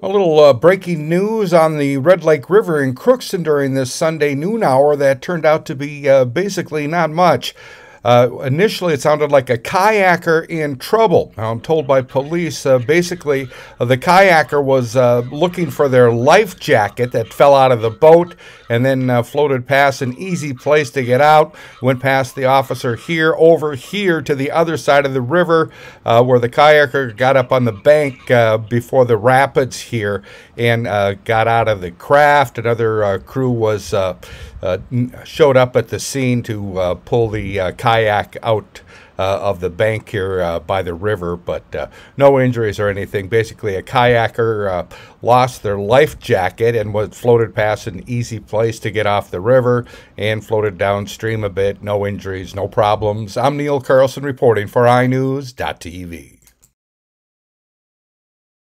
A little uh, breaking news on the Red Lake River in Crookston during this Sunday noon hour that turned out to be uh, basically not much. Uh, initially, it sounded like a kayaker in trouble. I'm told by police uh, basically uh, the kayaker was uh, looking for their life jacket that fell out of the boat and then uh, floated past an easy place to get out. Went past the officer here, over here to the other side of the river uh, where the kayaker got up on the bank before the rapids here and got out of the craft. Another crew was showed up at the scene to pull the kayak out uh, of the bank here uh, by the river, but uh, no injuries or anything. Basically, a kayaker uh, lost their life jacket and was floated past an easy place to get off the river and floated downstream a bit. No injuries, no problems. I'm Neil Carlson reporting for iNewZ.TV.